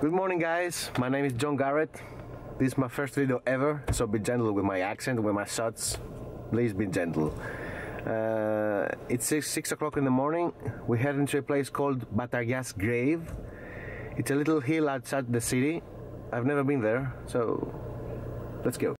Good morning, guys. My name is John Garrett. This is my first video ever, so be gentle with my accent, with my shots. Please be gentle. Uh, it's six, six o'clock in the morning. We head into a place called Batarias Grave. It's a little hill outside the city. I've never been there, so let's go.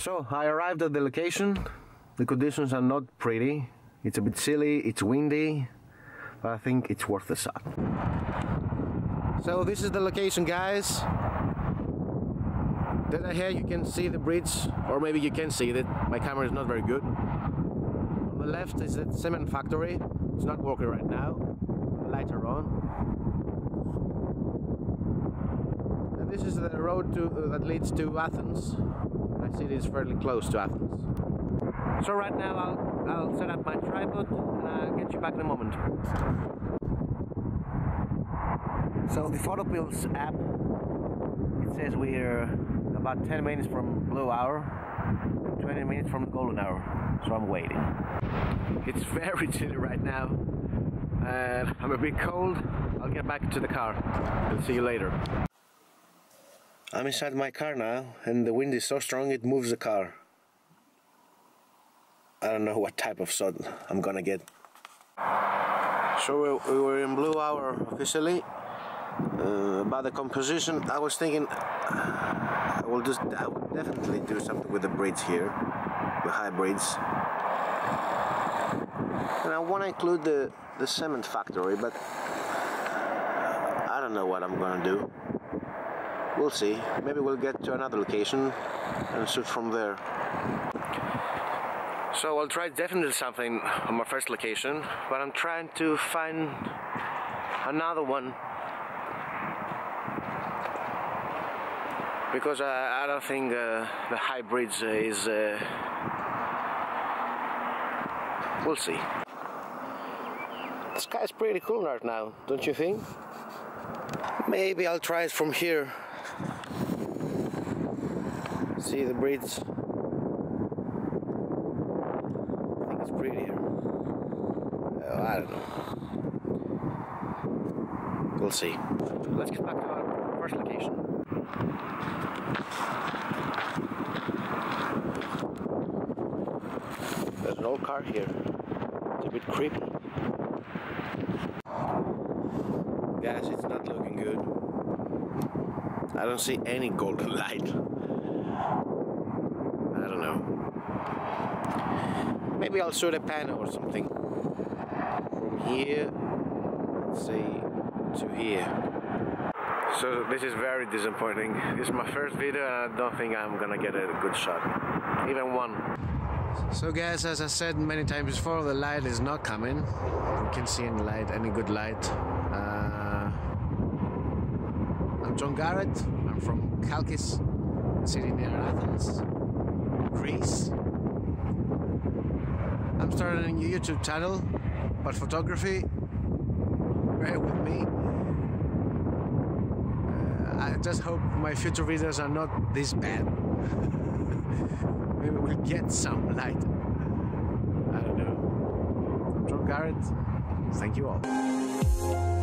So I arrived at the location. The conditions are not pretty. It's a bit chilly, it's windy, but I think it's worth the shot. So this is the location, guys. Then ahead you can see the bridge, or maybe you can see it. My camera is not very good. On the left is the cement factory. It's not working right now. The lights are on. And this is the road to, uh, that leads to Athens. My city is fairly close to Athens. So right now I'll, I'll set up my tripod and I'll get you back in a moment. So the Photopills app, it says we're about 10 minutes from blue hour, 20 minutes from the golden hour. So I'm waiting. It's very chilly right now and I'm a bit cold. I'll get back to the car. I'll see you later. I'm inside my car now, and the wind is so strong it moves the car. I don't know what type of shot I'm gonna get. So we, we were in blue hour officially. Uh, about the composition, I was thinking I will just I would definitely do something with the bridge here, the high. And I want to include the the cement factory, but I don't know what I'm gonna do. We'll see. Maybe we'll get to another location and shoot from there. So I'll try definitely something on my first location, but I'm trying to find another one because I, I don't think uh, the hybrid is. Uh, we'll see. The sky is pretty cool right now, don't you think? Maybe I'll try it from here. See the bridge. I think it's prettier. Oh, I don't know. We'll see. Let's get back to our first location. There's an old car here. It's a bit creepy. Guys, it's not looking good. I don't see any golden light. I know. Maybe I'll shoot a panel or something. From here, let's say, to here. So this is very disappointing. This is my first video and I don't think I'm gonna get a good shot. Even one. So guys, as I said many times before, the light is not coming. You can see any light, any good light. Uh, I'm John Garrett. I'm from Chalkis, a city near Athens, Greece. I'm starting a new YouTube channel about photography. Bear with me. Uh, I just hope my future videos are not this bad. Maybe we'll get some light. I don't know. John Garrett. Thank you all.